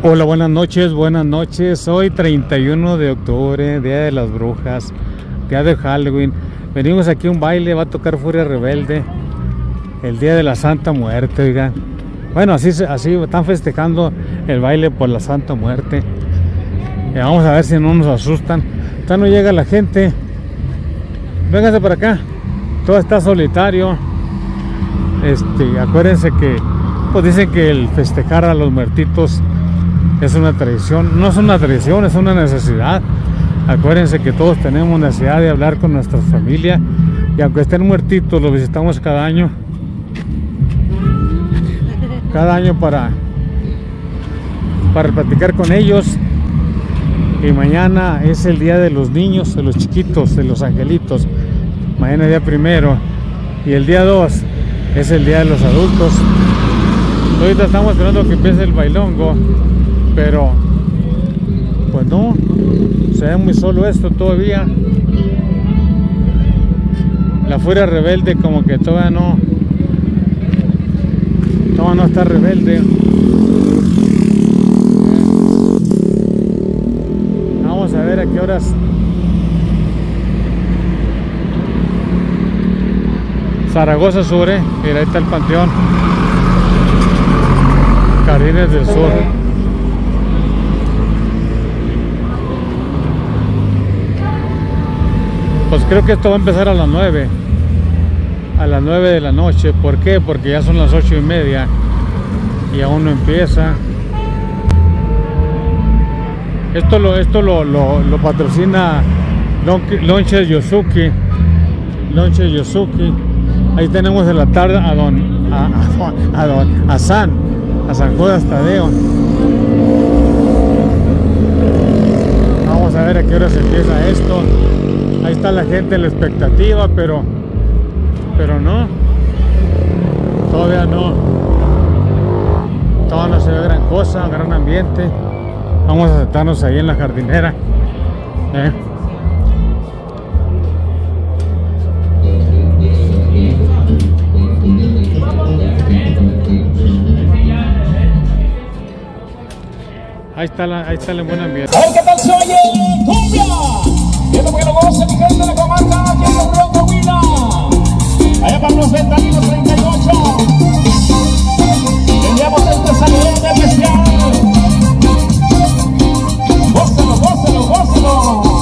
Hola, buenas noches, buenas noches. Hoy 31 de octubre, Día de las Brujas, Día de Halloween. Venimos aquí a un baile, va a tocar Furia Rebelde. El Día de la Santa Muerte, oigan. Bueno, así, así están festejando el baile por la Santa Muerte. Y vamos a ver si no nos asustan. Ya no llega la gente. Vénganse para acá. Todo está solitario. Este, acuérdense que pues dicen que el festejar a los muertitos es una tradición, no es una tradición, es una necesidad. Acuérdense que todos tenemos necesidad de hablar con nuestra familia y aunque estén muertitos, los visitamos cada año. Cada año para, para platicar con ellos. Y mañana es el día de los niños, de los chiquitos, de los angelitos. Mañana día primero. Y el día 2 es el día de los adultos. Ahorita estamos esperando que empiece el bailongo pero pues no se ve muy solo esto todavía. La furia rebelde como que todavía no todavía no está rebelde. Vamos a ver a qué horas Zaragoza Sur, mira ahí está el panteón. Jardines del Sur Pues creo que esto va a empezar a las 9. A las 9 de la noche. ¿Por qué? Porque ya son las 8 y media. Y aún no empieza. Esto lo, esto lo, lo, patrocina Lonches Yosuki. Lonches Yosuki. Ahí tenemos en la tarde a don a, a, a, don, a San, a San Judas Tadeo. Vamos a ver a qué hora se empieza esto ahí está la gente en la expectativa pero pero no todavía no todavía no se ve gran cosa gran ambiente vamos a sentarnos ahí en la jardinera ¿eh? Ahí está, la, ahí está el buen ambiente. qué tal se oye! ¡Cumbia! Viendo que lo goce mi gente de comarca aquí en el Río Coahuila. Allá para los ventaninos 38. Teníamos este saludón de especial. Gócelo, gócelo, gócelo.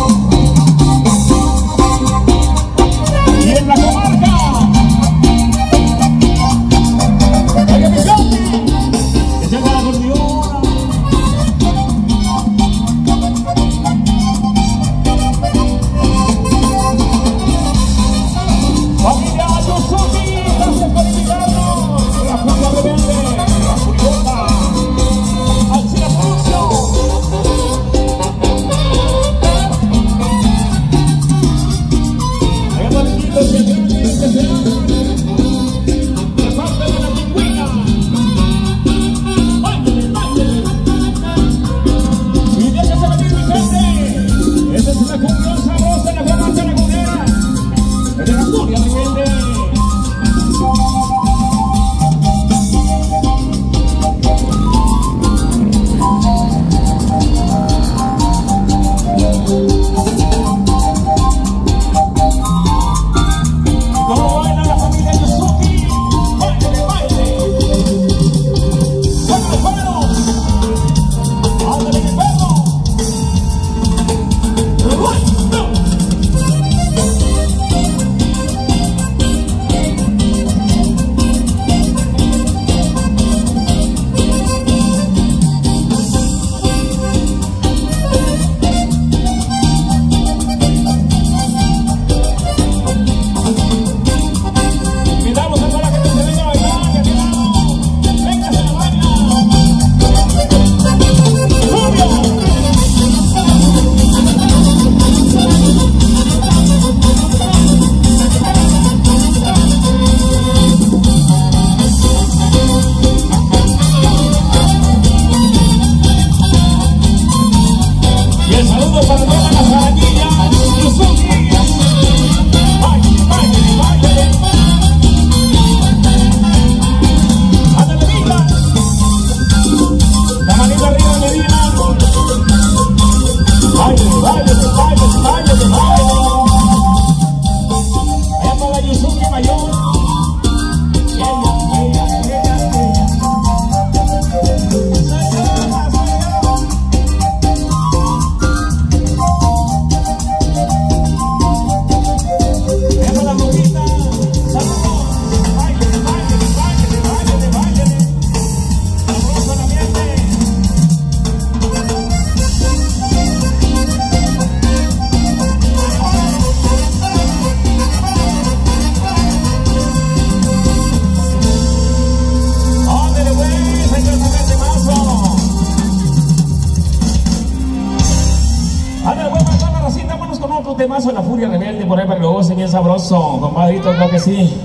Sabroso, compadrito, creo que sí.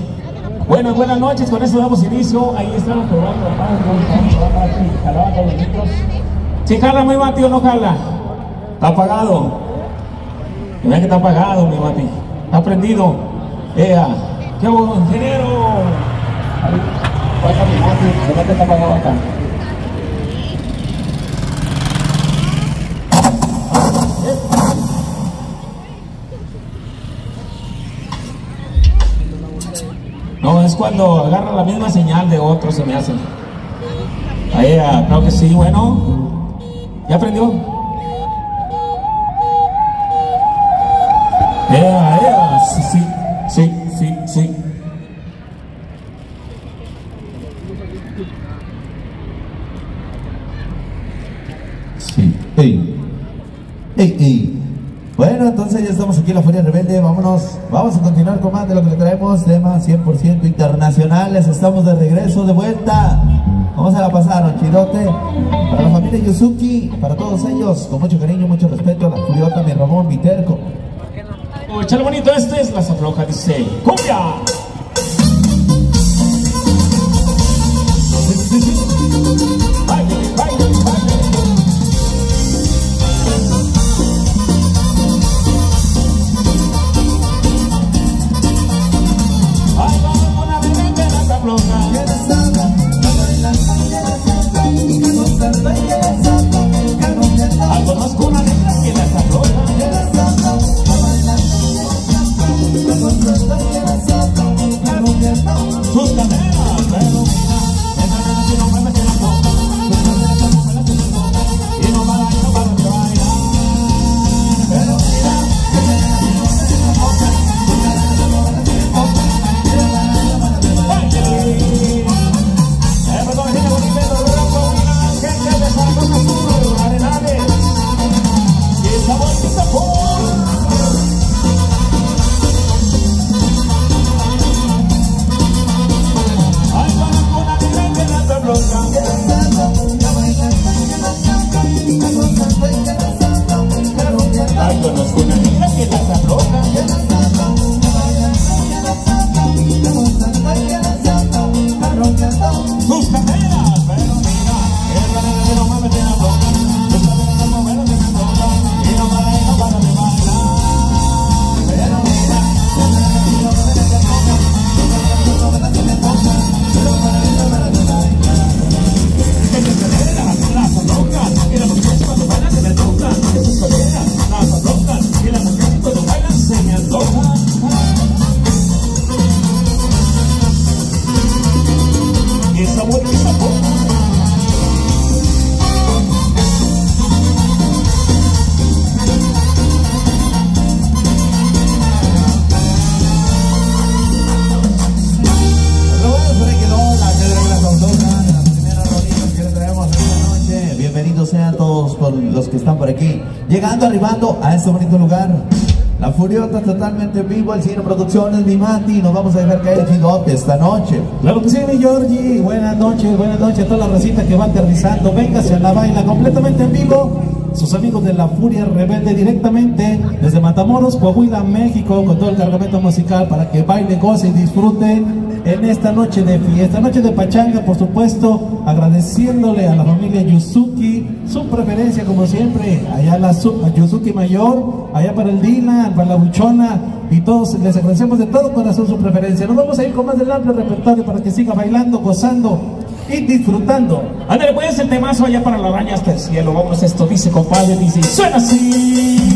Bueno, buenas noches, con esto damos inicio. Ahí estamos probando la jalaban. Si jala muy Mati o no jala. Está apagado. Mira que está apagado, mi Mati. Está prendido. Ea. ¡Qué bueno, ingeniero! Pasa mi Mati, se que está apagado acá. Es cuando agarra la misma señal de otro, se me hace. Ahí, ah, creo que sí, bueno. ¿Ya aprendió? Ea, ea, sí, sí, sí, sí, sí. Sí. Ey. Ey, ey. Bueno, entonces ya estamos aquí en la Feria Rebelde. Vámonos. Vamos a continuar con más de lo que le traemos. Temas 100% internacionales. Estamos de regreso, de vuelta. Vamos a la pasar, chidote. Para la familia Yuzuki, para todos ellos, con mucho cariño, mucho respeto. La Furiota, mi Ramón, mi terco. Echale bonito, este es la afloja, dice ¡Cumbia! Conozco Arribando a este bonito lugar. La Furiota totalmente en vivo, el Cine Producciones, mi Mati. Nos vamos a dejar caer chidote esta noche. Claro que sí, mi Georgie. Buenas noches, buenas noches a toda la recita que va aterrizando. Véngase a la baila completamente en vivo. Sus amigos de la Furia Rebelde directamente desde Matamoros, Coahuila, México, con todo el cargamento musical para que baile, goce y disfrute en esta noche de fiesta, noche de pachanga, por supuesto, agradeciéndole a la familia Yuzuki preferencia, como siempre, allá la a Yuzuki Mayor, allá para el Dylan, para la Buchona, y todos les agradecemos de todo corazón su preferencia. Nos vamos a ir con más del amplio repertorio para que siga bailando, gozando y disfrutando. Ándale, pues el temazo allá para la araña hasta el cielo. Vamos, esto dice, compadre, dice, suena así.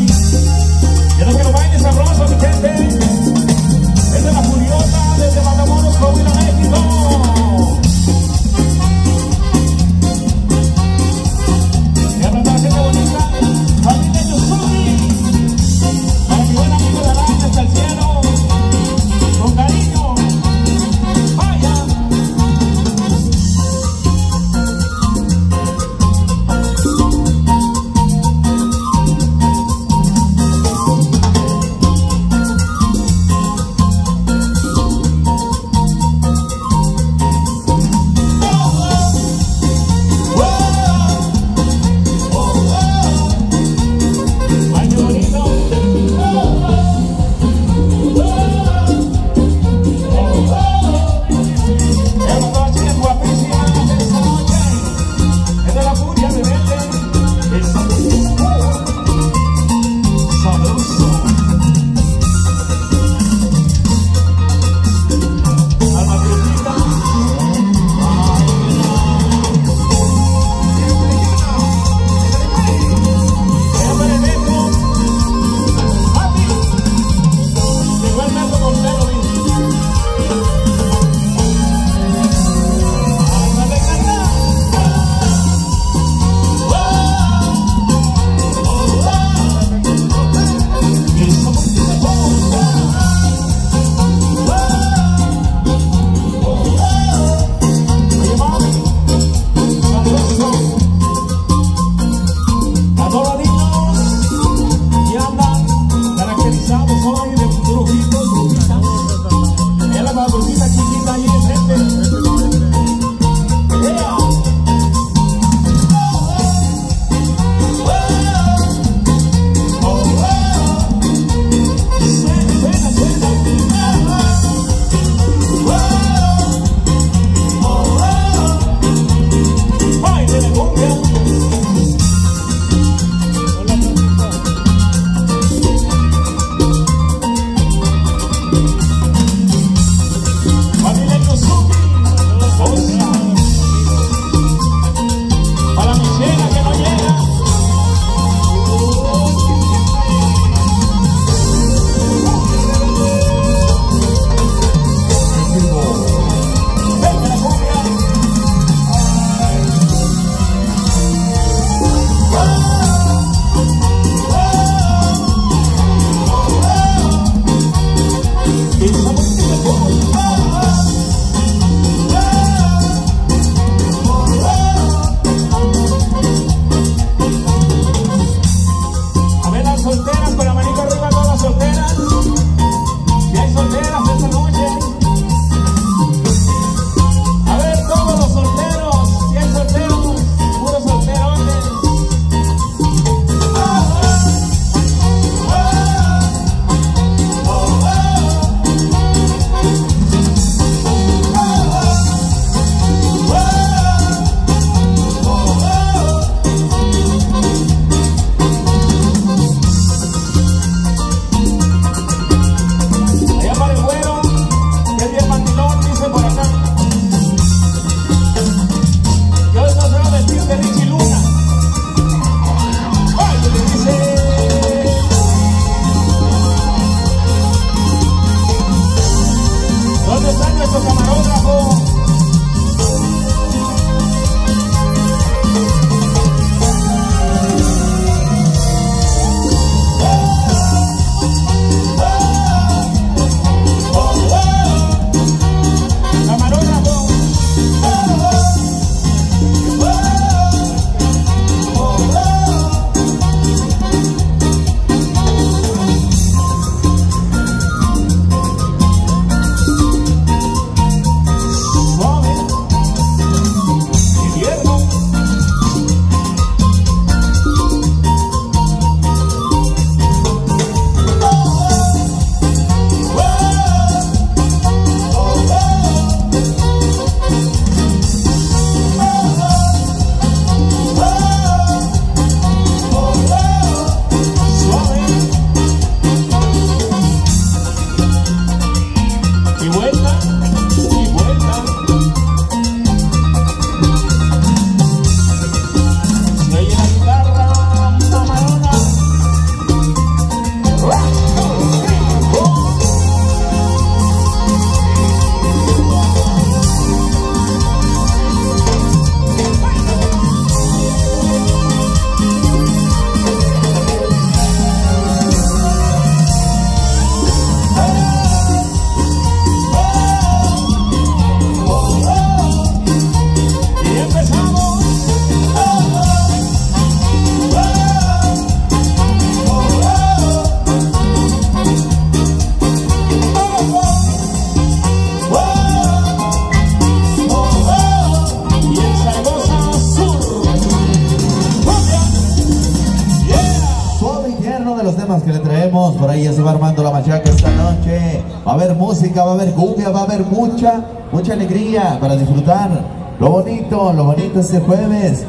Este jueves.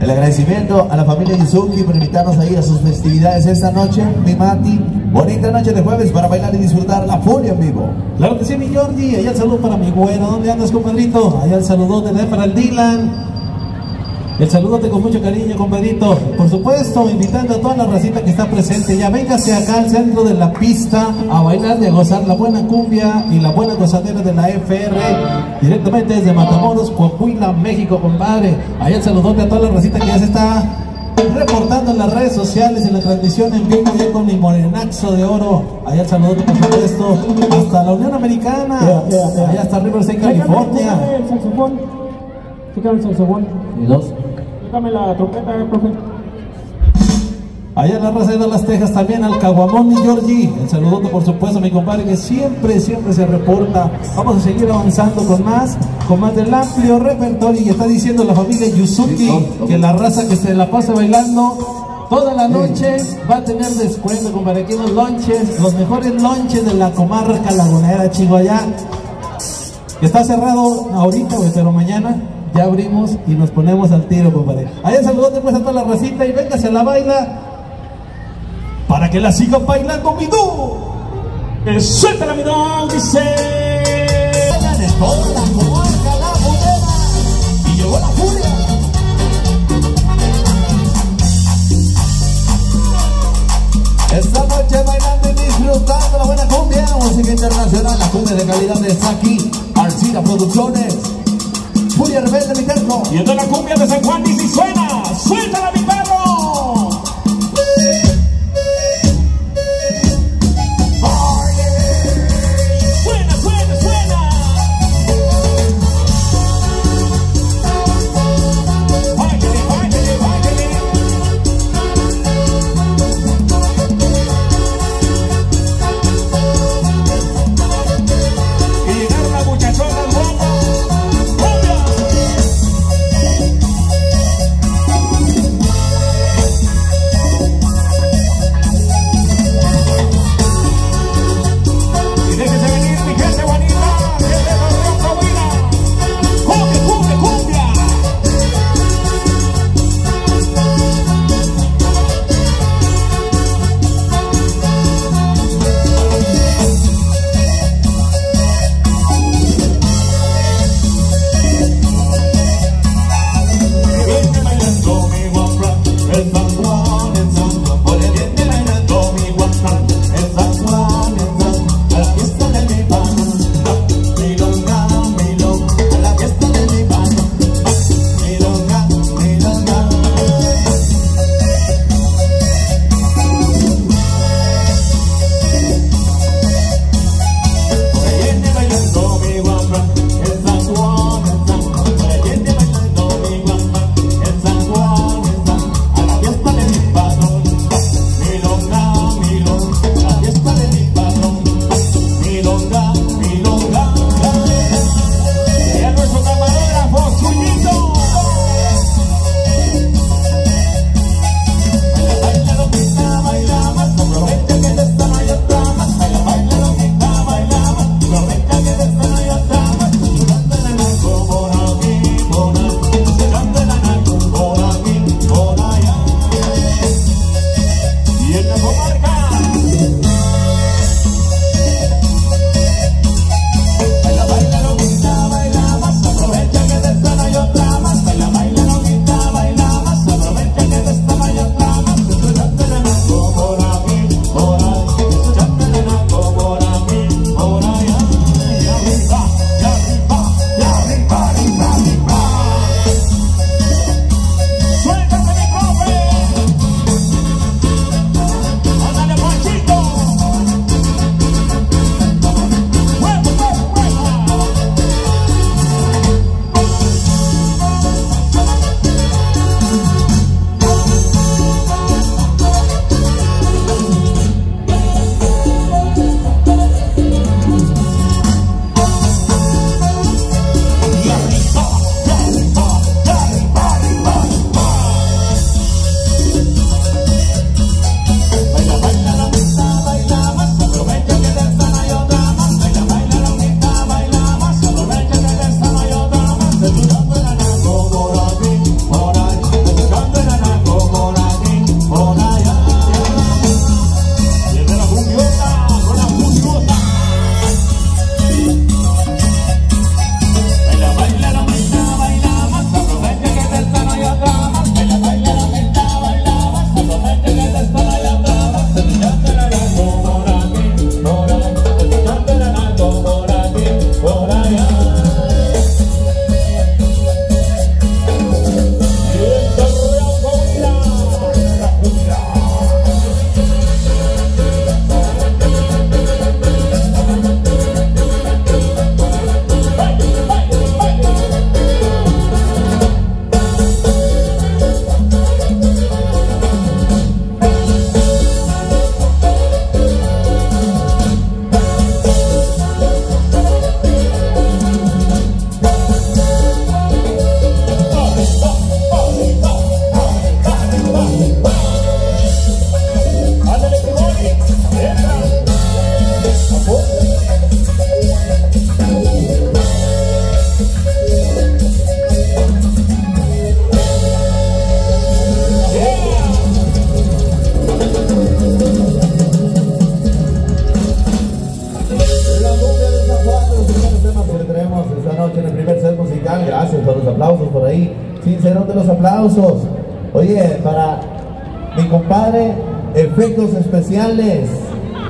El agradecimiento a la familia Yuzuki por invitarnos a ir a sus festividades esta noche, mi Mati. Bonita noche de jueves para bailar y disfrutar la furia en vivo. Claro que sí, mi Jordi. Allá el saludo para mi güero. ¿Dónde andas, compadrito? Allá el saludote para el Dylan. El saludote con mucho cariño, compadrito. Por supuesto, invitando a toda la racita que está presente. Ya véngase acá al centro de la pista a bailar y a gozar la buena cumbia y la buena gozadera de la FR. Directamente desde Matamoros, Coahuila, México, compadre. Allá el saludote a toda la racita que ya se está reportando en las redes sociales, en la transmisión en vivo, ya con mi morenaxo de oro. Allá el saludote, por supuesto, hasta la Unión Americana. Allá hasta Riverside, California. Chécame el saxofón. Y dos. Chécame la trompeta, eh, profe. Allá en la raza de Las Tejas también al Caguamón y Georgie. El saludote por supuesto a mi compadre que siempre, siempre se reporta. Vamos a seguir avanzando con más, con más del amplio repertorio. Y está diciendo la familia Yuzuki que la raza que se la pasa bailando toda la noche va a tener descuento, compadre. Aquí los lonches, los mejores lonches de la comarca lagunera, Chihuahua. Que está cerrado ahorita, güey, pero mañana ya abrimos y nos ponemos al tiro, compadre. Allá saludote pues a toda la racita y véngase a la baila para que la sigan bailando mi dúo. Eh, suéltala, mi dice. la comarca lagunera y llegó la furia. Esta noche bailando y disfrutando la buena cumbia, música internacional, la cumbia de calidad de Saki, Arcida Producciones, Furia Rebelde, mi terno. Y es de la cumbia de San Juan, y suena. Suéltala, mi perro.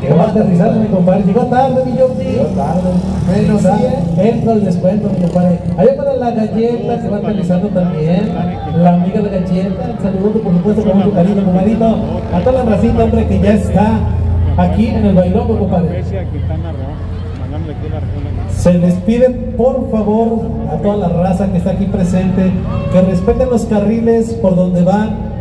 Que va aterrizando, mi compadre. Llegó tarde, mi Jordi. Llegó tarde. Menos Entra- el descuento, mi compadre. Allá para la galleta que va aterrizando también. La amiga de galleta. Saludos, por supuesto, con mucho cariño, compadrito. A toda la racita, hombre, que ya está aquí en el bailongo, compadre. Se les pide, por favor, a toda la raza que está aquí presente, que respeten los carriles por donde van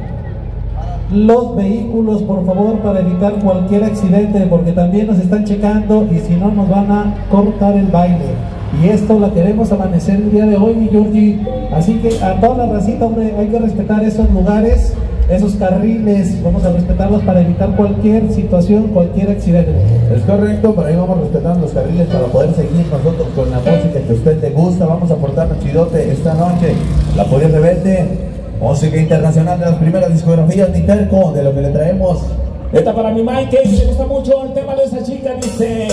los vehículos, por favor, para evitar cualquier accidente, porque también nos están checando y si no nos van a cortar el baile. Y esto la queremos amanecer el día de hoy, mi Georgie. Así que a toda la racita, hombre, hay que respetar esos lugares, esos carriles, vamos a respetarlos para evitar cualquier situación, cualquier accidente. Es correcto, pero ahí vamos respetando los carriles para poder seguir nosotros con la música que a usted le gusta. Vamos a aportarnos chidote esta noche. La Furia Rebelde, música internacional de las primeras discografías de Interco, de lo que le traemos. Esta para mi Mike, que le gusta mucho el tema de esa chica, dice...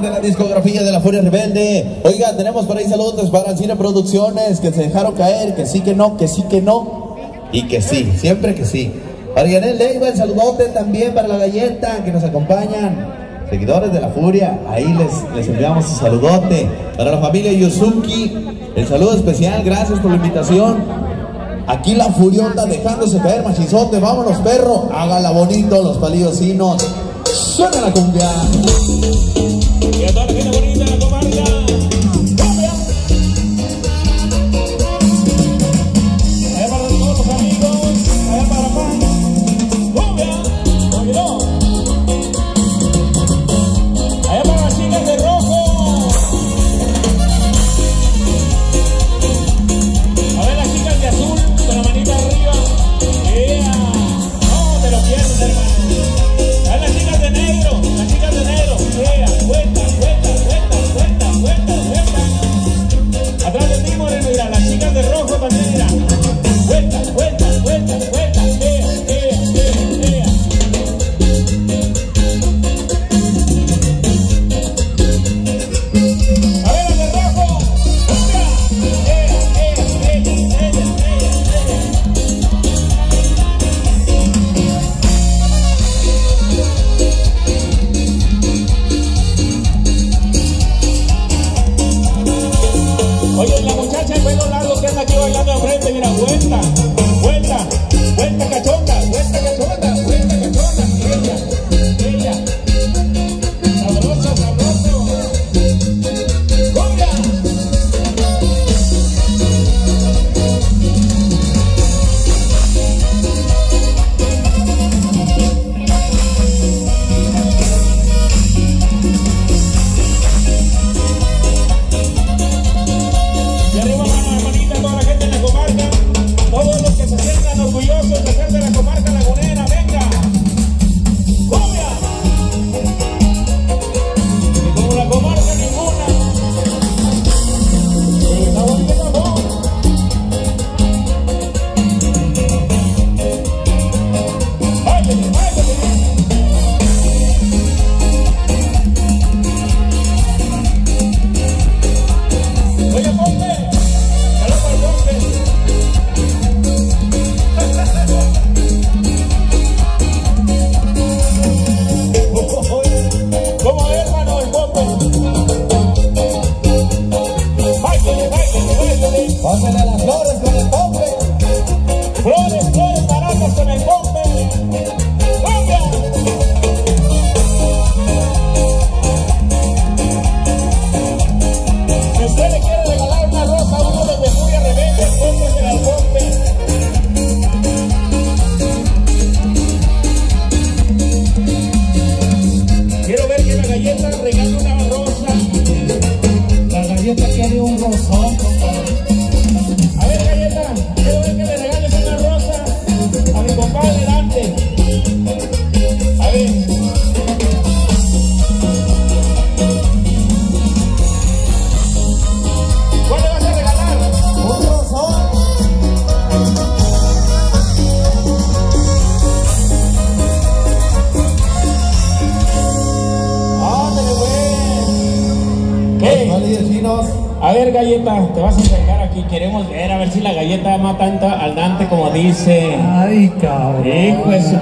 de la discografía de la Furia Rebelde. Oiga, tenemos por ahí saludos para Cine Producciones que se dejaron caer, que sí, que no, que sí, que no. Y que sí, siempre que sí. Para Yanel Leiva, el saludote también para la galleta que nos acompañan. Seguidores de la Furia, ahí les, les enviamos un saludote. Para la familia Yuzuki, el saludo especial, gracias por la invitación. Aquí la Furiota dejándose caer, machizote. Vámonos, perro. Hágala bonito, los palillos sinos. Suena la cumbia. Y a toda la gente bonita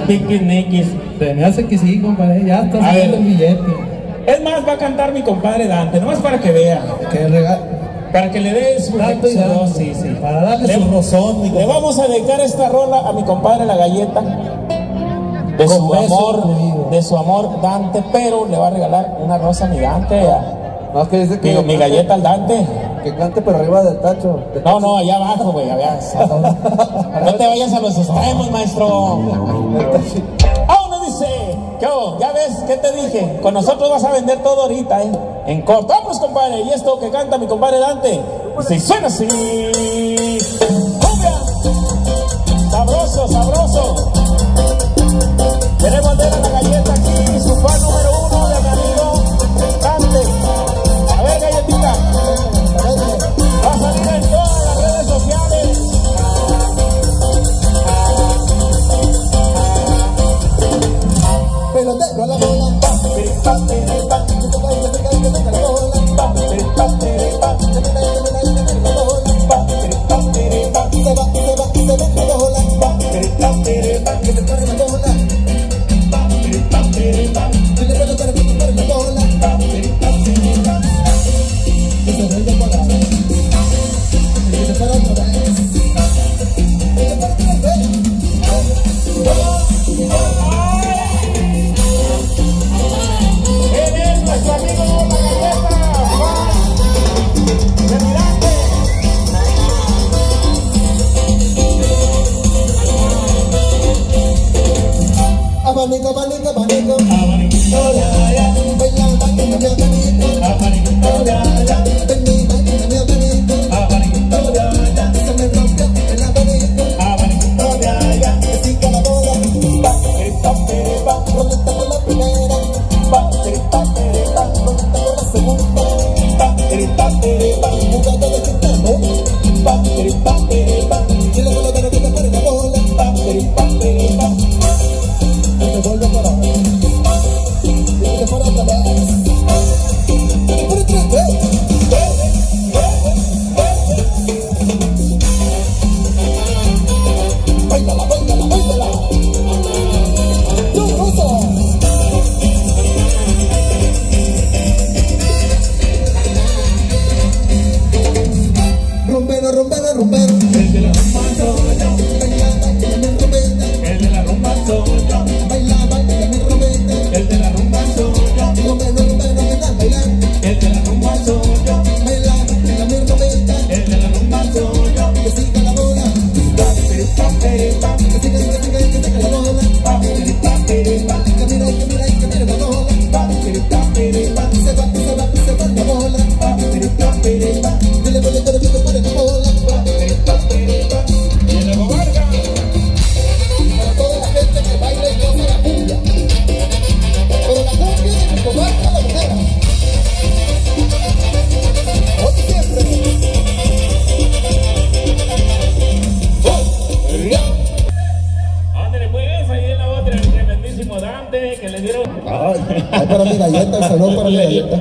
Piquiniquis. Se me hace que sí, compadre. Ya está saliendo el billete. Es más, va a cantar mi compadre Dante, nomás para que vea. Que. Para que le dé su, Tanto y su dosis, sí. Para darle Le- su rozón, mi Le vamos a dedicar esta rola a mi compadre la galleta. De Con su beso amor, de su amor Dante, pero le va a regalar una rosa a mi Dante. a- No, que dice que. Digo, mi galleta al Dante. Que cante por arriba del tacho. No, no, allá abajo, güey, allá. No te vayas a los extremos, maestro. Ah, uno dice, ¿qué? Ya ves, ¿qué te dije? Con nosotros vas a vender todo ahorita, ¿eh? En corto. Vamos, compadre. Y esto que canta mi compadre Dante. Si suena así. ¡Cumbia! Sabroso, sabroso.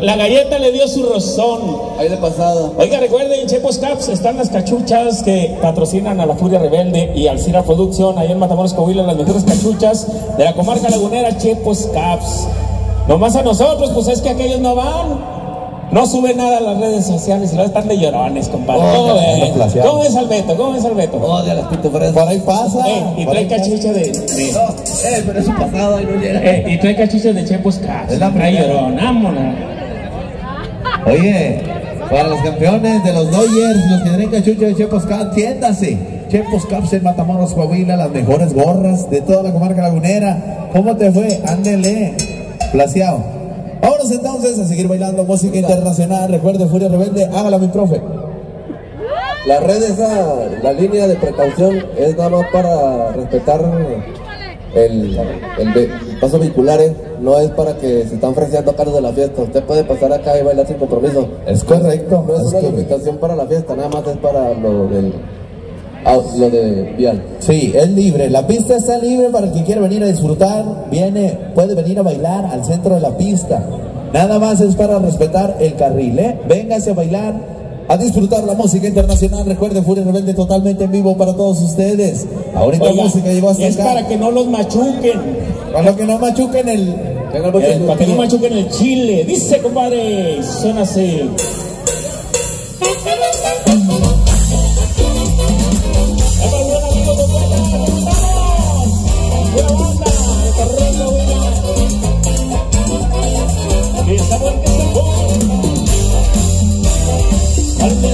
La galleta le dio su rozón. Ahí de pasada. Oiga, recuerden, Chepos Caps, están las cachuchas que patrocinan a la Furia Rebelde y al Cira Production, ahí en Matamoros, Coahuila, las mejores cachuchas de la comarca lagunera, Chepos Caps. Nomás a nosotros, pues es que aquellos no van. No suben nada a las redes sociales y luego están de llorones, compadre. Oh, ¿Cómo. ¿Cómo ves al Beto? ¿Cómo ves al Beto? Oh, de las pitufresas. Por ahí pasa. Eh, y trae cachucha de... de- Eh, pero es su pasado, ahí no llega. eh, y trae cachuchas de Chepos Caps. Es la Trae primera. llorón. Oye, para los campeones de los Dodgers, los que tienen cachucha de Chepos Caps, tiéndase. Chepos Caps en Matamoros, Coahuila, las mejores gorras de toda la comarca lagunera. ¿Cómo te fue? Ándele, placeado. Vámonos entonces a seguir bailando música internacional. Recuerde, Furia Rebelde, hágala mi profe. La red esa, la línea de precaución es nada más para respetar el, el paso vehicular, ¿eh? no es para que se están ofreciendo carros de la fiesta. Usted puede pasar acá y bailar sin compromiso. Es correcto. No es es una limitación para la fiesta, nada más es para lo del ah, lo de vial. Sí, es libre. La pista está libre para el que quiera venir a disfrutar. Viene, puede venir a bailar al centro de la pista. Nada más es para respetar el carril, ¿eh? Véngase a bailar, a disfrutar la música internacional. Recuerden, Furia Rebelde totalmente en vivo para todos ustedes. Ahorita Oiga, música llegó hasta es acá. para que no los machuquen. Para que no machuquen el. El. Eh, para que no machuquen el chile. Dice, compadre, suena así. Aunque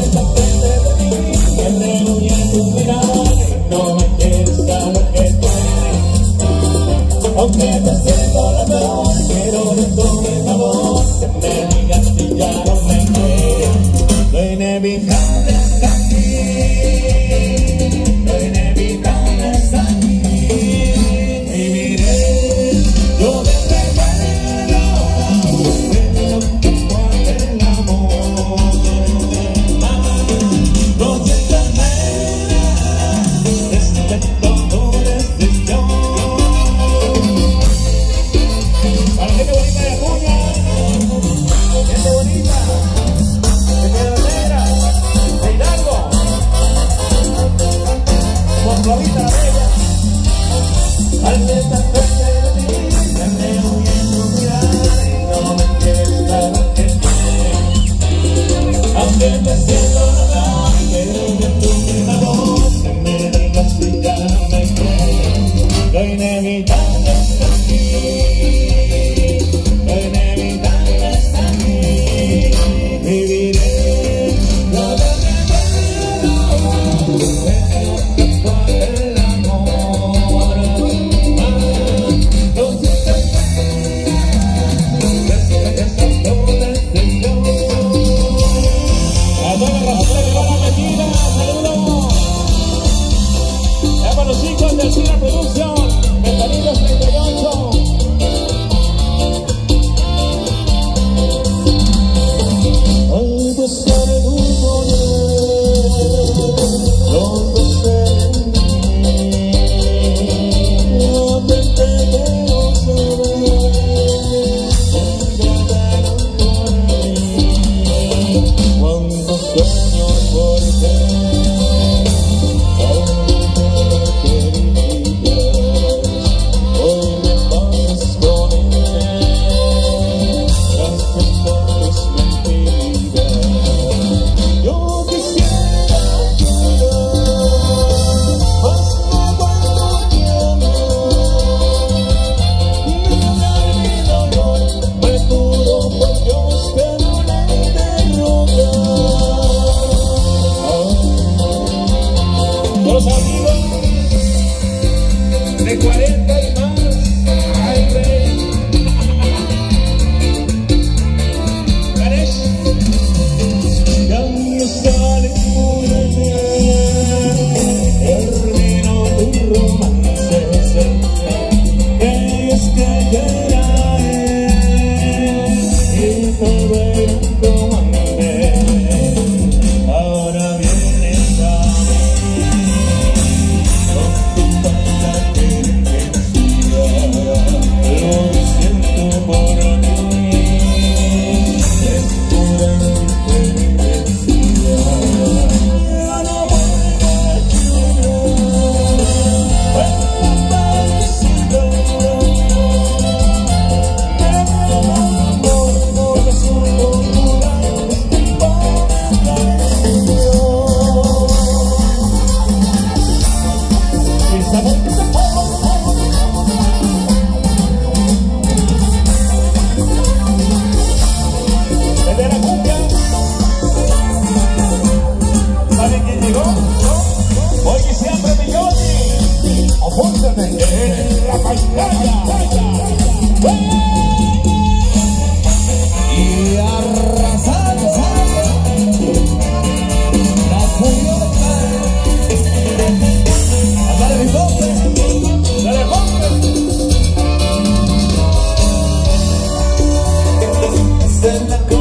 Then the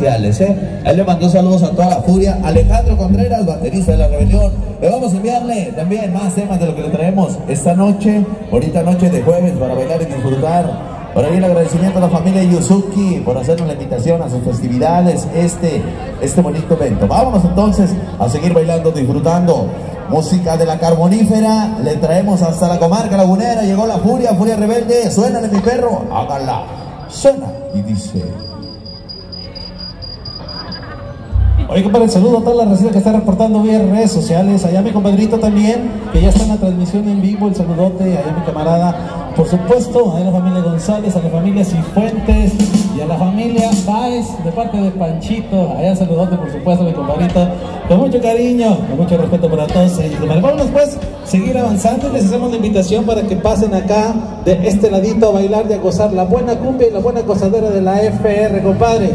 sociales. ¿eh? Ahí le mandó saludos a toda la furia. Alejandro Contreras, baterista de la rebelión. Le vamos a enviarle también más temas de lo que le traemos esta noche, bonita noche de jueves para bailar y disfrutar. Por ahí el agradecimiento a la familia Yuzuki por hacernos la invitación a sus festividades, este, este bonito evento. Vámonos entonces a seguir bailando, disfrutando. Música de la carbonífera, le traemos hasta la comarca lagunera, llegó la furia, furia rebelde, suénale mi perro, hágala, suena y dice... Oye, compadre, saludo a toda la recita que está reportando vía redes sociales. Allá mi compadrito también, que ya está en la transmisión en vivo. El saludote, allá mi camarada. Por supuesto, a la familia González, a la familia Cifuentes y a la familia Baez, de parte de Panchito. Allá saludote, por supuesto, mi compadrito. Con mucho cariño, con mucho respeto para todos ellos. Vámonos pues, seguir avanzando y les hacemos la invitación para que pasen acá de este ladito a bailar y a gozar la buena cumbia y la buena gozadera de la FR, compadre.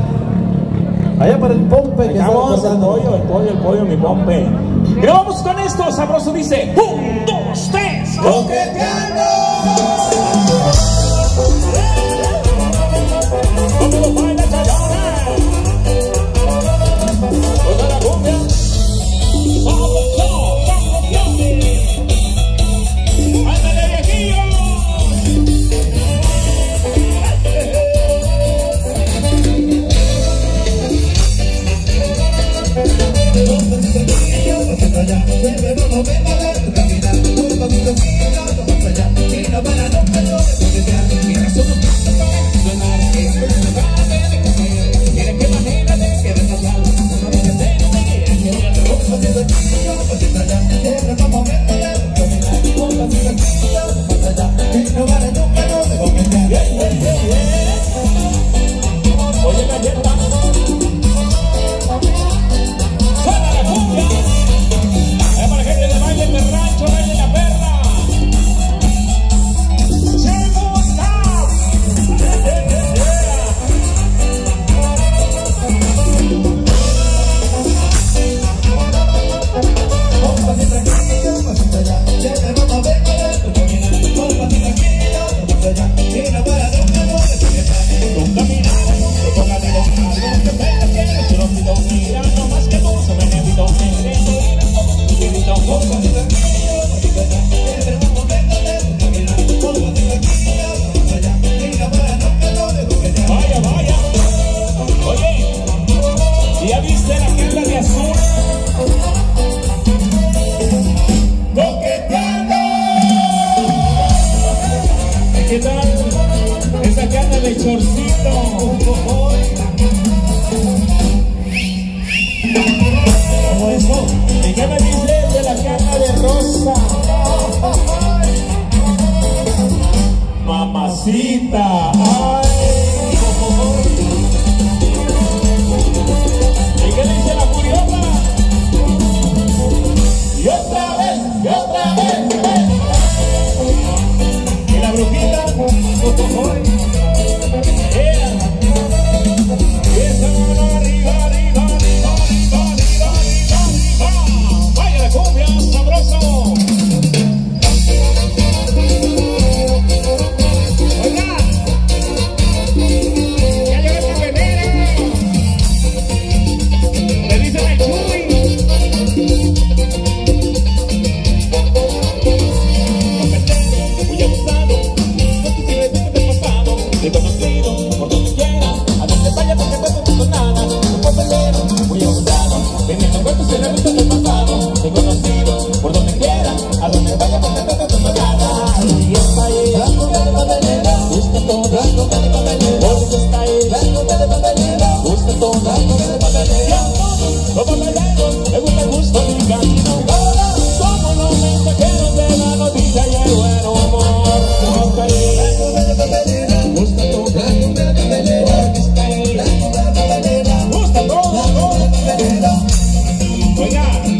Allá para el pompe que Vamos, el pollo, el pollo, el pollo, mi pompe. Y vamos con esto, sabroso dice, un, dos, tres, ¿Cómo Yeah.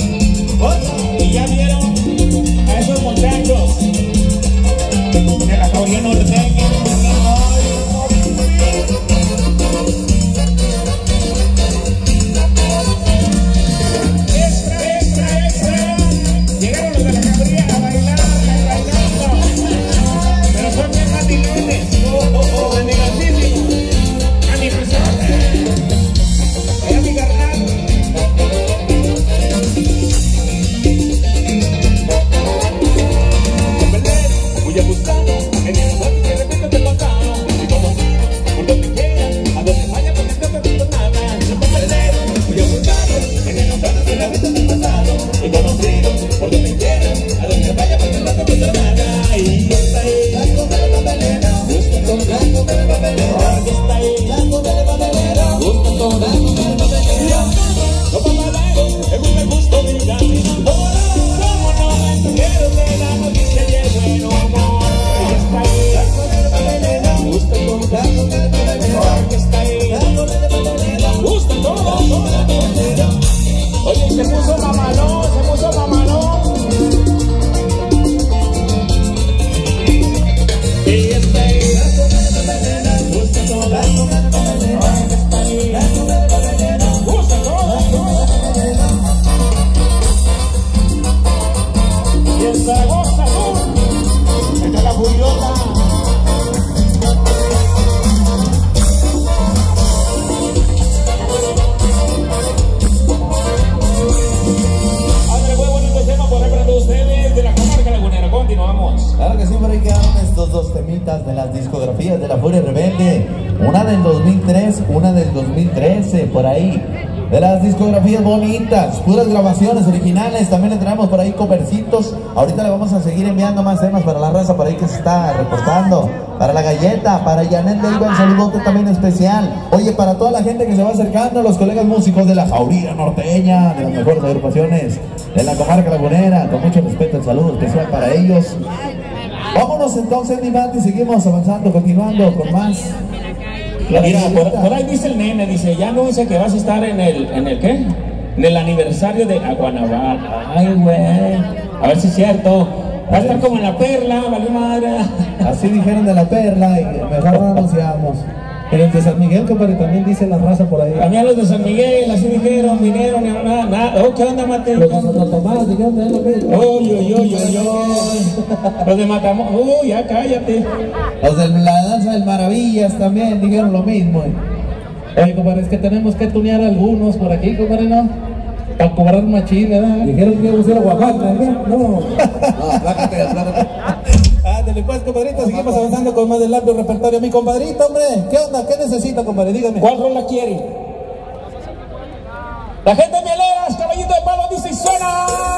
Para la raza por ahí que se está reportando. Para la galleta, para Janet Leiva, el saludote también especial. Oye, para toda la gente que se va acercando, los colegas músicos de la Jauría Norteña, de las mejores agrupaciones de la comarca lagunera, con mucho respeto, el saludo especial para ellos. Vámonos entonces, mi Mati, seguimos avanzando, continuando con más. Mira, por, por ahí dice el nene, dice, ya no dice que vas a estar en el, ¿en el qué? En el aniversario de Aguanaval. Ay, güey. A ver si es cierto. Va a estar como en la perla, vale madre. Así dijeron de la perla y mejor no anunciamos. En el de San Miguel, compadre, también dice la raza por ahí. También los de San Miguel, así dijeron, vinieron, y nada, nada. Oh, ¿qué onda, Mateo? Los de Santo Tomás dijeron también lo mismo. Uy, uy, uy. Los de Matamoros. Uy, ya cállate. Los de la danza del Maravillas también dijeron lo mismo. Oye, compadre, es que tenemos que tunear algunos por aquí, compadre, ¿no? Para cobrar machín, ¿verdad? Dijeron que íbamos a ir a Oaxaca, ¿verdad? No. No, aplácate, aplácate. Ándale, pues, compadrito, seguimos avanzando con más del amplio repertorio. Mi compadrito, hombre, ¿qué onda? ¿Qué necesita, compadre? Dígame. ¿Cuál rola quiere? La gente de Mieleras, caballito de palo, dice y suena.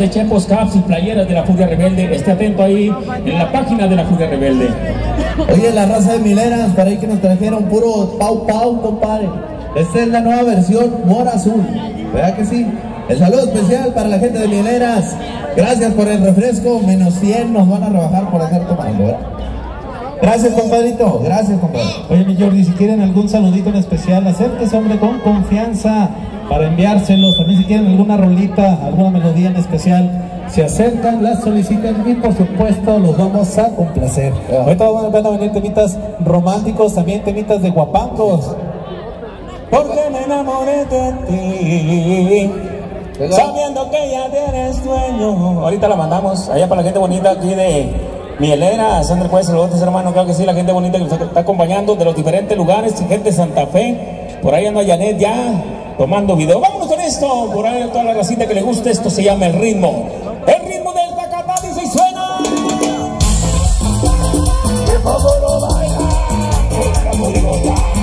De Chepos Caps y playeras de la Furia Rebelde. Esté atento ahí en la página de la Furia Rebelde. Oye, la raza de mileras, para ahí que nos trajeron puro pau pau, compadre. Esta es la nueva versión mora azul. ¿Verdad que sí? El saludo especial para la gente de mileras. Gracias por el refresco. Menos 100 nos van a rebajar por hacer tomando, ¿verdad? Gracias, compadrito. Gracias, compadre. Oye, mi Jordi, si quieren algún saludito en especial, acérquese, hombre, con confianza para enviárselos. También si quieren alguna rolita, alguna melodía en especial, se acercan, las solicitan y por supuesto los vamos a complacer. Ahorita van a- van a venir temitas románticos, también temitas de guapangos. Porque me enamoré de ti. Sabiendo que ya tienes dueño. Ahorita la mandamos allá para la gente bonita aquí de Mielera, Sandra Juez, saludos hermano, claro que sí, la gente bonita que nos está acompañando de los diferentes lugares, gente de Santa Fe, por ahí anda Janet ya tomando video. Vámonos con esto, por ahí toda la racita que le gusta, esto se llama el ritmo. El ritmo del tacatá dice y suena. Las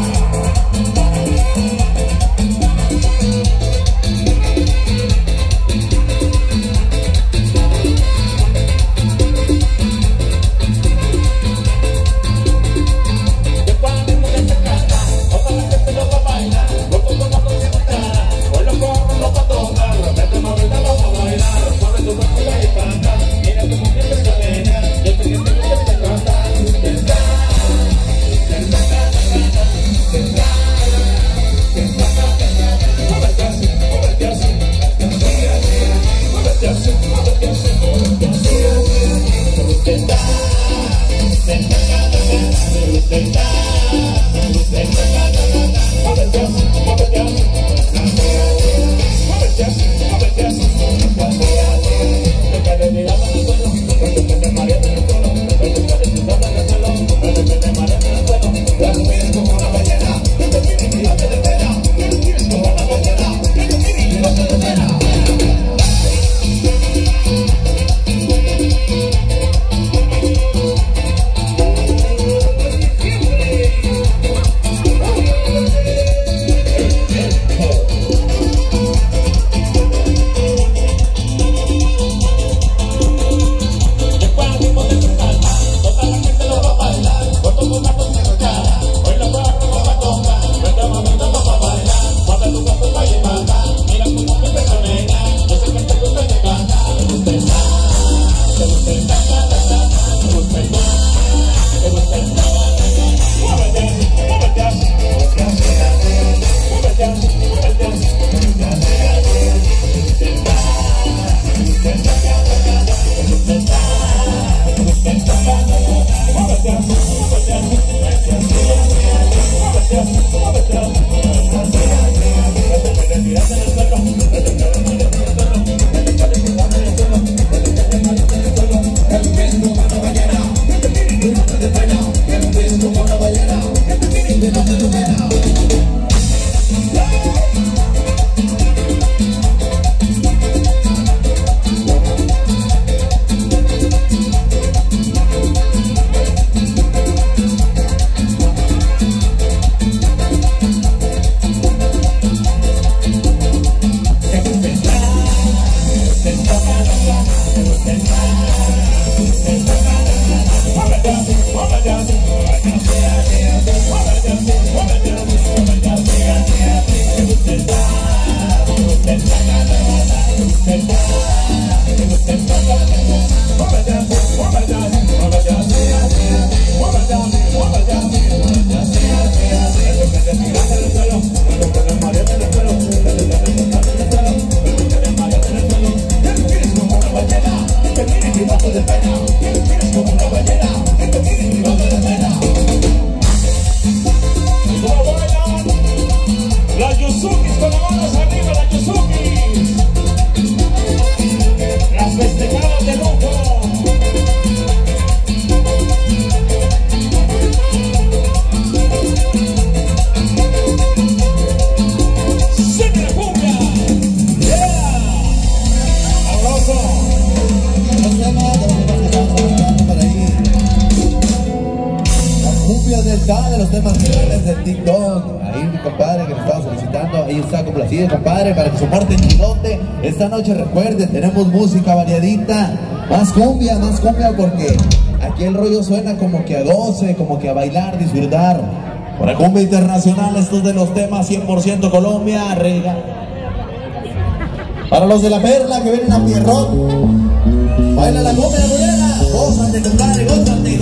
cumbia, porque aquí el rollo suena como que a 12, como que a bailar, disfrutar. Para cumbia internacional, estos de los temas 100% Colombia, rega. Para los de la perla que vienen a Pierrot, baila la cumbia de Morena, gózate, compadre, gózate. ¿Y